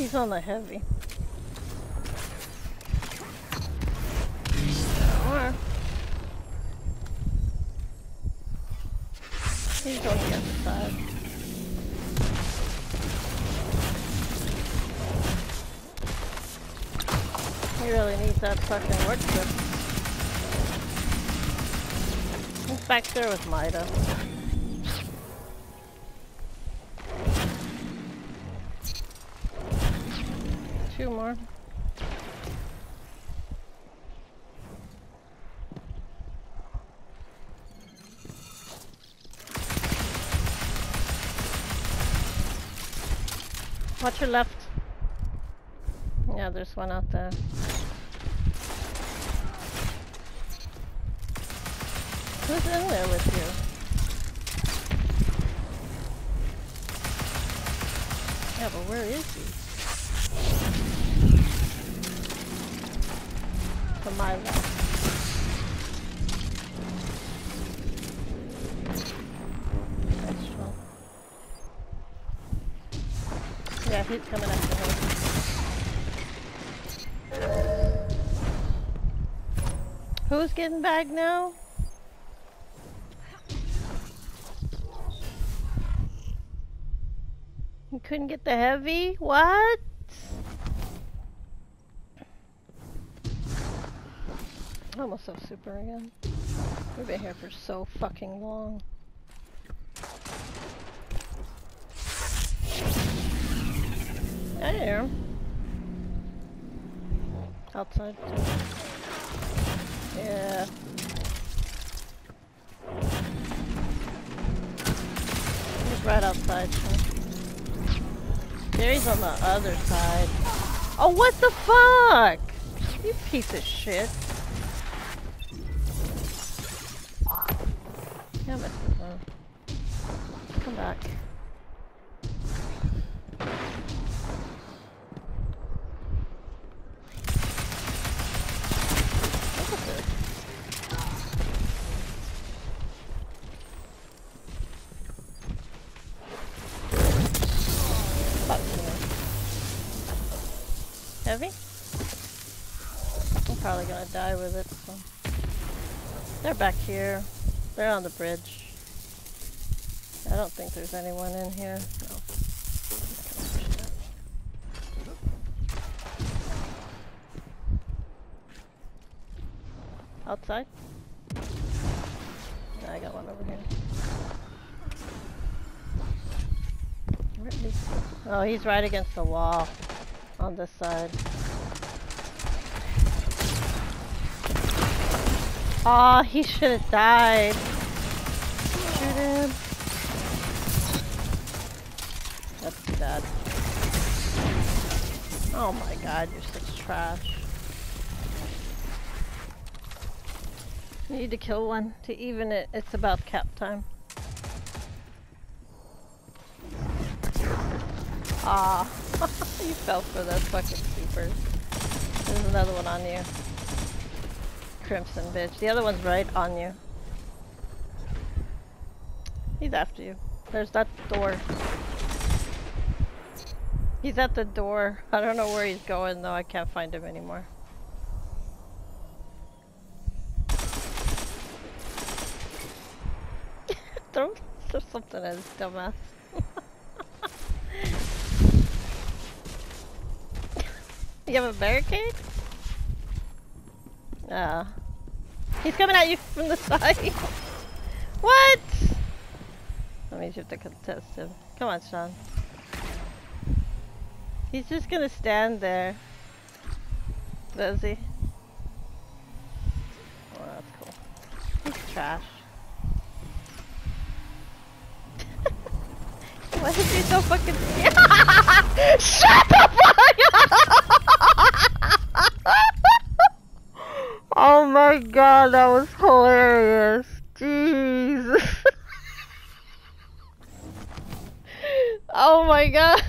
He's on the heavy. He's on the other side. He really needs that fucking work trip. He's back there with Mida. Two more. Watch your left. Oh. Yeah, there's one out there. Who's in there with you? Yeah, but where is he? To my left. Yeah, he's coming after her. Who's getting back now? You couldn't get the heavy? What? I almost have super again. We've been here for so fucking long. I hear him. Outside. Yeah. He's right outside. So. Gary's on the other side. Oh, what the fuck? You piece of shit. Mr. Bro. Come back. Heavy? I'm probably gonna die with it, so. They're back here. They're on the bridge. I don't think there's anyone in here. No. Outside? I got one over here. Oh, he's right against the wall on this side. Aw, he should have died. That's bad. Oh my god, you're such trash. Need to kill one to even it. It's about cap time. Ah, you fell for those fucking sleepers. There's another one on you. Crimson bitch. The other one's right on you. He's after you. There's that door. He's at the door. I don't know where he's going though. I can't find him anymore. throw, throw something at his dumbass. you have a barricade? Ah. He's coming at you from the side. Means you have to contest him. Come on, Sean. He's just gonna stand there. Does he? Oh, that's cool. He's trash. Why is he so fucking Shut the fuck! Oh my god, that was hilarious. Oh my god.